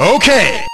Okay.